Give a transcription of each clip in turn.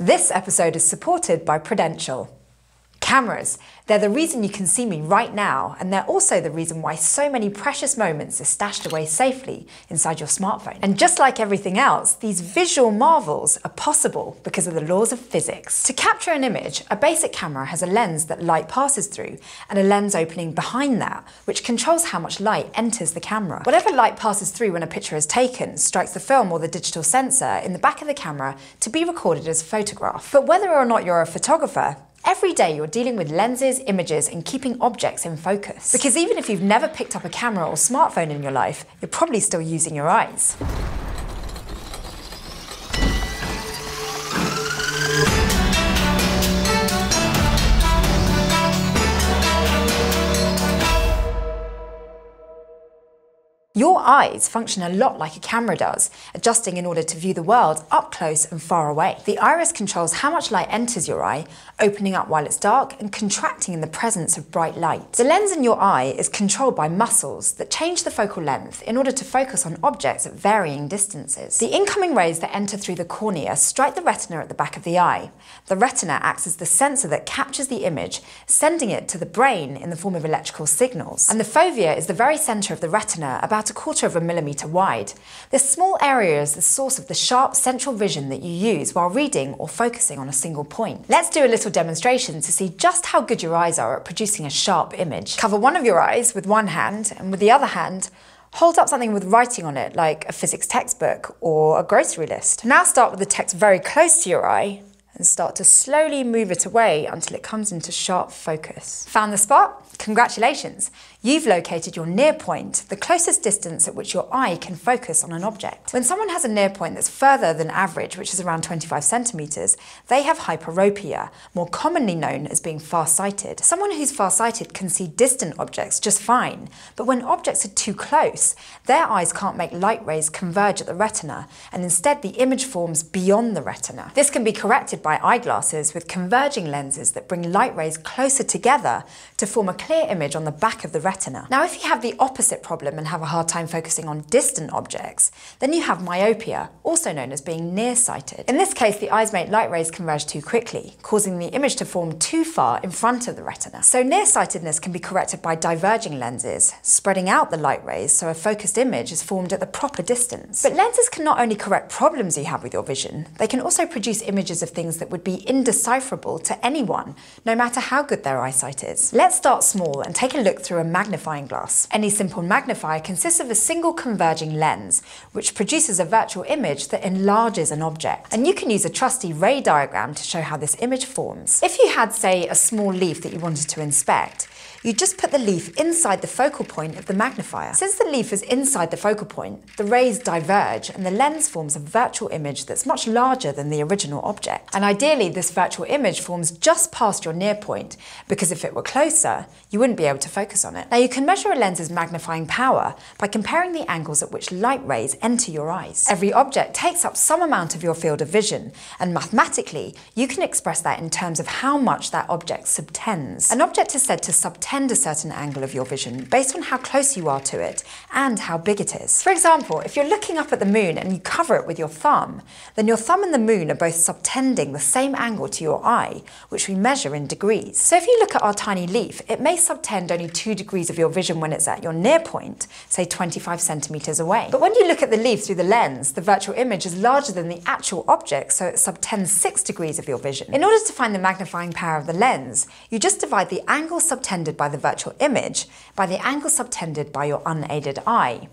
This episode is supported by Prudential. Cameras. They're the reason you can see me right now, and they're also the reason why so many precious moments are stashed away safely inside your smartphone. And just like everything else, these visual marvels are possible because of the laws of physics. To capture an image, a basic camera has a lens that light passes through, and a lens opening behind that, which controls how much light enters the camera. Whatever light passes through when a picture is taken strikes the film or the digital sensor in the back of the camera to be recorded as a photograph. But whether or not you're a photographer, Every day you're dealing with lenses, images, and keeping objects in focus. Because even if you've never picked up a camera or smartphone in your life, you're probably still using your eyes. Your eyes function a lot like a camera does, adjusting in order to view the world up close and far away. The iris controls how much light enters your eye, opening up while it's dark and contracting in the presence of bright light. The lens in your eye is controlled by muscles that change the focal length in order to focus on objects at varying distances. The incoming rays that enter through the cornea strike the retina at the back of the eye. The retina acts as the sensor that captures the image, sending it to the brain in the form of electrical signals. And the fovea is the very center of the retina, about a quarter of a millimetre wide. This small area is the source of the sharp central vision that you use while reading or focusing on a single point. Let's do a little demonstration to see just how good your eyes are at producing a sharp image. Cover one of your eyes with one hand and with the other hand, hold up something with writing on it, like a physics textbook or a grocery list. Now start with the text very close to your eye and start to slowly move it away until it comes into sharp focus. Found the spot? Congratulations! You've located your near point, the closest distance at which your eye can focus on an object. When someone has a near point that's further than average, which is around 25 centimetres, they have hyperopia, more commonly known as being far-sighted. Someone who's far-sighted can see distant objects just fine, but when objects are too close, their eyes can't make light rays converge at the retina, and instead the image forms beyond the retina. This can be corrected by eyeglasses with converging lenses that bring light rays closer together to form a clear image on the back of the retina. Now, if you have the opposite problem and have a hard time focusing on distant objects, then you have myopia, also known as being nearsighted. In this case, the eyes make light rays converge too quickly, causing the image to form too far in front of the retina. So nearsightedness can be corrected by diverging lenses, spreading out the light rays so a focused image is formed at the proper distance. But lenses can not only correct problems you have with your vision, they can also produce images of things that would be indecipherable to anyone, no matter how good their eyesight is. Let's start small and take a look through a magnifying glass. Any simple magnifier consists of a single converging lens, which produces a virtual image that enlarges an object. And you can use a trusty ray diagram to show how this image forms. If you had, say, a small leaf that you wanted to inspect, you just put the leaf inside the focal point of the magnifier. Since the leaf is inside the focal point, the rays diverge and the lens forms a virtual image that's much larger than the original object. And ideally, this virtual image forms just past your near point, because if it were closer, you wouldn't be able to focus on it. Now, you can measure a lens's magnifying power by comparing the angles at which light rays enter your eyes. Every object takes up some amount of your field of vision, and mathematically, you can express that in terms of how much that object subtends. An object is said to subtend a certain angle of your vision based on how close you are to it and how big it is. For example, if you're looking up at the moon and you cover it with your thumb, then your thumb and the moon are both subtending the same angle to your eye, which we measure in degrees. So if you look at our tiny leaf, it may subtend only two degrees of your vision when it's at your near point, say 25 centimeters away. But when you look at the leaf through the lens, the virtual image is larger than the actual object, so it subtends six degrees of your vision. In order to find the magnifying power of the lens, you just divide the angle subtended by the virtual image by the angle subtended by your unaided eye.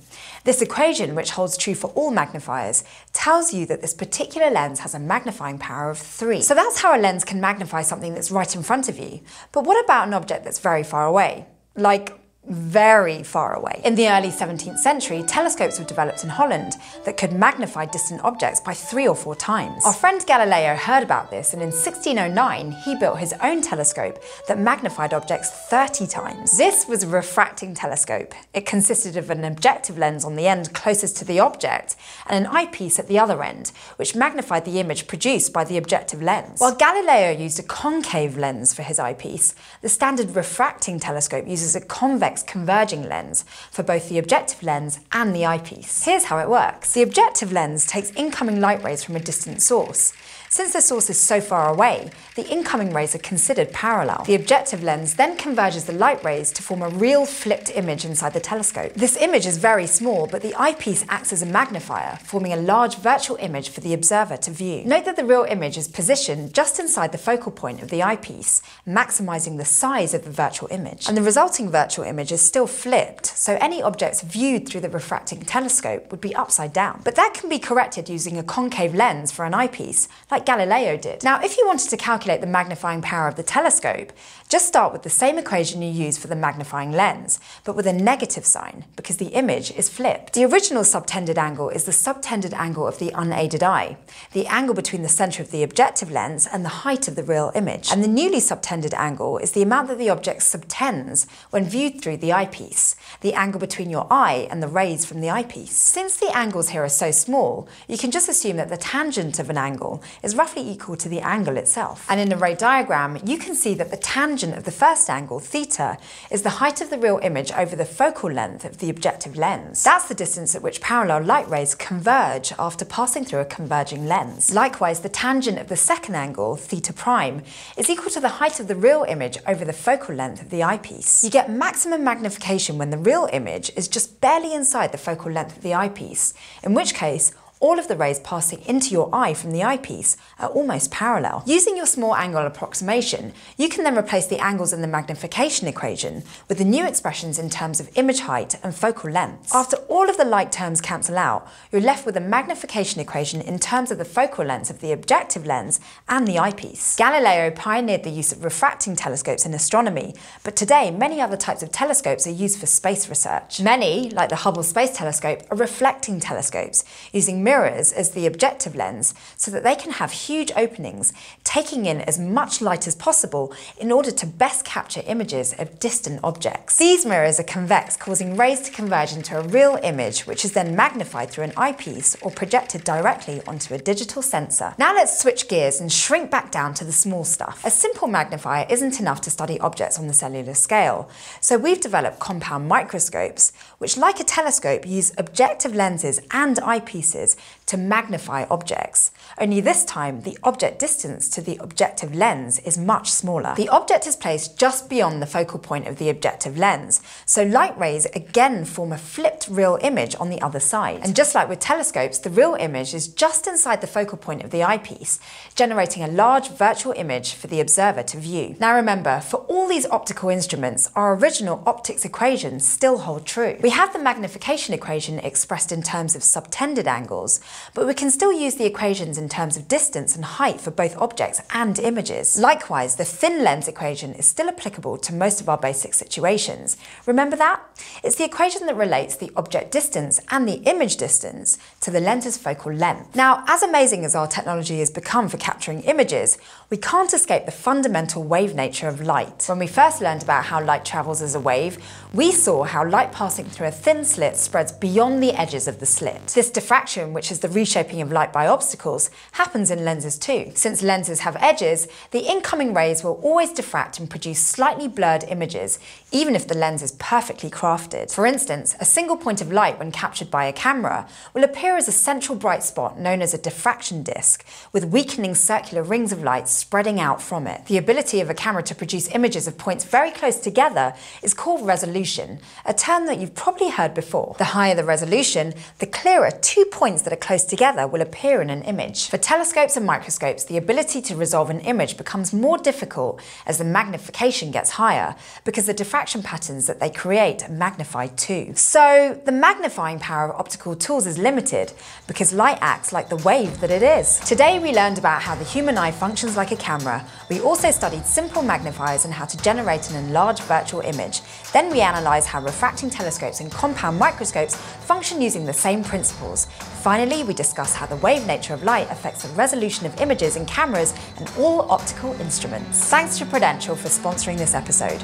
This equation, which holds true for all magnifiers, tells you that this particular lens has a magnifying power of 3. So that's how a lens can magnify something that's right in front of you. But what about an object that's very far away? Like very far away. In the early 17th century, telescopes were developed in Holland that could magnify distant objects by three or four times. Our friend Galileo heard about this and in 1609 he built his own telescope that magnified objects 30 times. This was a refracting telescope. It consisted of an objective lens on the end closest to the object and an eyepiece at the other end, which magnified the image produced by the objective lens. While Galileo used a concave lens for his eyepiece, the standard refracting telescope uses a convex convex converging lens for both the objective lens and the eyepiece. Here's how it works. The objective lens takes incoming light rays from a distant source. Since the source is so far away, the incoming rays are considered parallel. The objective lens then converges the light rays to form a real flipped image inside the telescope. This image is very small, but the eyepiece acts as a magnifier, forming a large virtual image for the observer to view. Note that the real image is positioned just inside the focal point of the eyepiece, maximizing the size of the virtual image. And the resulting virtual image is still flipped, so any objects viewed through the refracting telescope would be upside down. But that can be corrected using a concave lens for an eyepiece, like Galileo did. Now, if you wanted to calculate the magnifying power of the telescope, just start with the same equation you use for the magnifying lens, but with a negative sign, because the image is flipped. The original subtended angle is the subtended angle of the unaided eye, the angle between the center of the objective lens and the height of the real image. And the newly subtended angle is the amount that the object subtends when viewed through the eyepiece, the angle between your eye and the rays from the eyepiece. Since the angles here are so small, you can just assume that the tangent of an angle is roughly equal to the angle itself. And in a ray diagram, you can see that the tangent of the first angle, theta, is the height of the real image over the focal length of the objective lens. That's the distance at which parallel light rays converge after passing through a converging lens. Likewise, the tangent of the second angle, theta prime, is equal to the height of the real image over the focal length of the eyepiece. You get maximum magnification when the real image is just barely inside the focal length of the eyepiece, in which case all of the rays passing into your eye from the eyepiece are almost parallel. Using your small angle approximation, you can then replace the angles in the magnification equation with the new expressions in terms of image height and focal length. After all of the light terms cancel out, you're left with a magnification equation in terms of the focal length of the objective lens and the eyepiece. Galileo pioneered the use of refracting telescopes in astronomy, but today many other types of telescopes are used for space research. Many, like the Hubble Space Telescope, are reflecting telescopes, using mirrors as the objective lens so that they can have huge openings, taking in as much light as possible in order to best capture images of distant objects. These mirrors are convex, causing rays to converge into a real image, which is then magnified through an eyepiece or projected directly onto a digital sensor. Now let's switch gears and shrink back down to the small stuff. A simple magnifier isn't enough to study objects on the cellular scale, so we've developed compound microscopes, which like a telescope use objective lenses and eyepieces to magnify objects. Only this time, the object distance to the objective lens is much smaller. The object is placed just beyond the focal point of the objective lens, so light rays again form a flipped real image on the other side. And just like with telescopes, the real image is just inside the focal point of the eyepiece, generating a large virtual image for the observer to view. Now remember, for all these optical instruments, our original optics equations still hold true. We have the magnification equation expressed in terms of subtended angles, but we can still use the equations in terms of distance and height for both objects and images. Likewise, the thin lens equation is still applicable to most of our basic situations. Remember that? It's the equation that relates the object distance and the image distance to the lens's focal length. Now, as amazing as our technology has become for capturing images, we can't escape the fundamental wave nature of light. When we first learned about how light travels as a wave, we saw how light passing through a thin slit spreads beyond the edges of the slit. This diffraction, which is the reshaping of light by obstacles, happens in lenses too. Since lenses have edges, the incoming rays will always diffract and produce slightly blurred images, even if the lens is perfectly crafted. For instance, a single point of light when captured by a camera will appear as a central bright spot known as a diffraction disk, with weakening circular rings of light spreading out from it. The ability of a camera to produce images of points very close together is called resolution, a term that you've probably heard before. The higher the resolution, the clearer two points that are close together will appear in an image. For telescopes and microscopes, the ability to resolve an image becomes more difficult as the magnification gets higher, because the diffraction patterns that they create are magnified too. So the magnifying power of optical tools is limited, because light acts like the wave that it is. Today we learned about how the human eye functions like a camera. We also studied simple magnifiers and how to generate an enlarged virtual image. Then we analysed how refracting telescopes and compound microscopes function using the same principles. Finally, we discuss how the wave nature of light affects the resolution of images in cameras and all optical instruments. Thanks to Prudential for sponsoring this episode.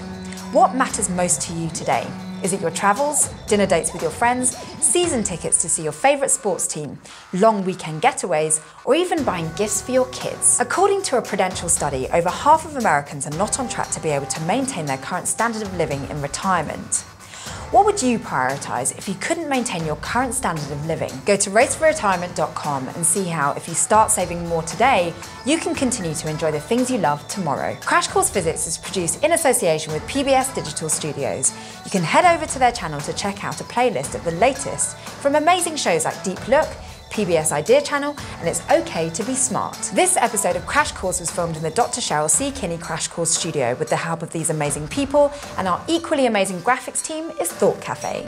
What matters most to you today? Is it your travels, dinner dates with your friends, season tickets to see your favourite sports team, long weekend getaways, or even buying gifts for your kids? According to a Prudential study, over half of Americans are not on track to be able to maintain their current standard of living in retirement. What would you prioritise if you couldn't maintain your current standard of living? Go to raceforretirement.com and see how, if you start saving more today, you can continue to enjoy the things you love tomorrow. Crash Course Physics is produced in association with PBS Digital Studios. You can head over to their channel to check out a playlist of the latest from amazing shows like Deep Look, PBS Idea Channel, and It's Okay to Be Smart. This episode of Crash Course was filmed in the Dr. Cheryl C. Kinney Crash Course studio with the help of these amazing people, and our equally amazing graphics team is Thought Cafe.